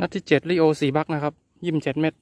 นัดที่เจ็ดลิโอสี่บักนะครับยี่สิบเจ็ดเม็ด